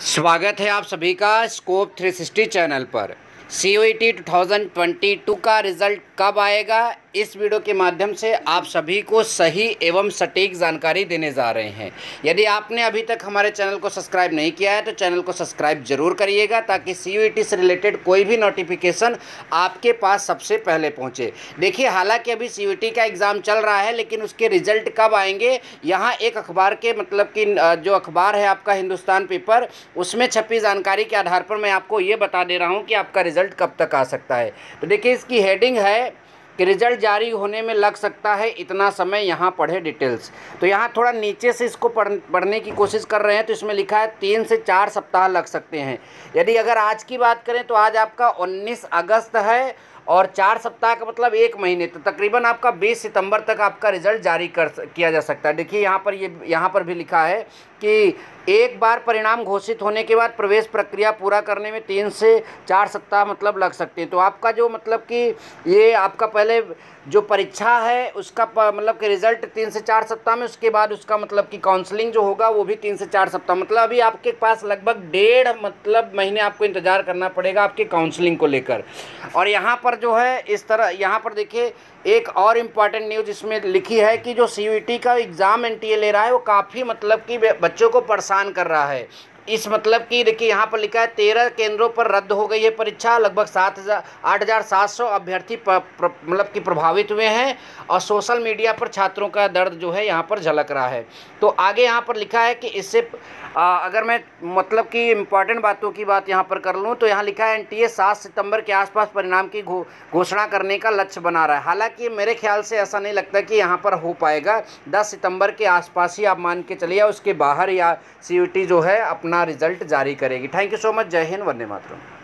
स्वागत है आप सभी का स्कोप 360 चैनल पर। सी ओ टी का रिज़ल्ट कब आएगा? इस वीडियो के माध्यम से आप सभी को सही एवं सटीक जानकारी देने जा रहे हैं। यदि आपने अभी तक हमारे चैनल को सब्सक्राइब नहीं किया है तो चैनल को सब्सक्राइब ज़रूर करिएगा ताकि सी से रिलेटेड कोई भी नोटिफिकेशन आपके पास सबसे पहले पहुँचे। देखिए, हालाँकि अभी सी का एग्ज़ाम चल रहा है, लेकिन उसके रिज़ल्ट कब आएँगे, यहाँ एक अखबार के मतलब कि जो अखबार है आपका हिंदुस्तान पेपर उसमें छपी जानकारी के आधार पर मैं आपको ये बता दे रहा हूँ कि आपका रिज़ल्ट कब तक आ सकता है। तो देखिए, इसकी हेडिंग है कि रिज़ल्ट जारी होने में लग सकता है, इतना समय यहाँ पढ़े डिटेल्स। तो यहाँ थोड़ा नीचे से इसको पढ़, पढ़ने की कोशिश कर रहे हैं तो इसमें लिखा है तीन से चार सप्ताह लग सकते हैं। यदि अगर आज की बात करें तो आज आपका 19 अगस्त है और चार सप्ताह का मतलब एक महीने तो तकरीबन आपका 20 सितंबर तक आपका रिज़ल्ट जारी कर किया जा सकता है। देखिए, यहाँ पर ये, यहाँ पर भी लिखा है कि एक बार परिणाम घोषित होने के बाद प्रवेश प्रक्रिया पूरा करने में तीन से चार सप्ताह मतलब लग सकते हैं। तो आपका जो मतलब कि ये आपका पहले जो परीक्षा है, उसका मतलब कि रिज़ल्ट तीन से चार सप्ताह में, उसके बाद उसका मतलब कि काउंसलिंग जो होगा, वो भी तीन से चार सप्ताह। मतलब अभी आपके पास लगभग डेढ़ मतलब महीने आपको इंतज़ार करना पड़ेगा आपके काउंसलिंग को लेकर। और यहाँ पर जो है, इस तरह, यहाँ पर देखिए, एक और इंपॉर्टेंट न्यूज़ इसमें लिखी है कि जो सी का एग्ज़ाम एनटीए ले रहा है, वो काफ़ी मतलब कि बच्चों को परेशान कर रहा है। इस मतलब कि, देखिए, यहाँ पर लिखा है, तेरह केंद्रों पर रद्द हो गई है परीक्षा, लगभग सात हज़ार आठ हज़ार सात सौ अभ्यर्थी मतलब कि प्रभावित हुए हैं और सोशल मीडिया पर छात्रों का दर्द जो है यहाँ पर झलक रहा है। तो आगे यहाँ पर लिखा है कि इससे अगर मैं मतलब कि इंपॉर्टेंट बातों की बात यहाँ पर कर लूँ तो यहाँ लिखा है एन टी सात सितंबर के आसपास परिणाम की घोषणा करने का लक्ष्य बना रहा है। हालाँकि मेरे ख्याल से ऐसा नहीं लगता कि यहाँ पर हो पाएगा। दस सितंबर के आसपास ही आप मान के चलिए उसके बाहर या सीयूटी जो है अपना रिज़ल्ट जारी करेगी। थैंक यू सो मच जय हिंद वंदे मातरम।